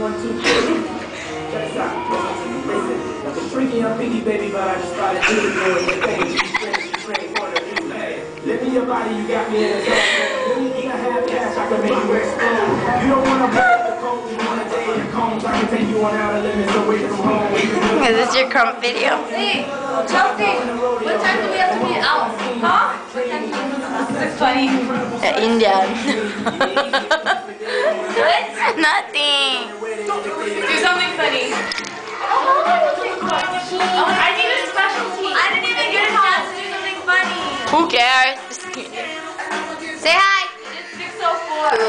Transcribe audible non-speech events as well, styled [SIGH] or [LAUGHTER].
one teacher. [LAUGHS] That's not, listen, listen. I was freaking out piggy baby, but I just started doing doing the things. You stretch. Let me your body, you got me in the zone. Let me eat a half I can make you explode. You don't want to is this your krump video? Hey, Chelsea, what time do we have to be out? Huh? What funny. Yeah, Indian. [LAUGHS] what? Who cares? Say hi. It's 604.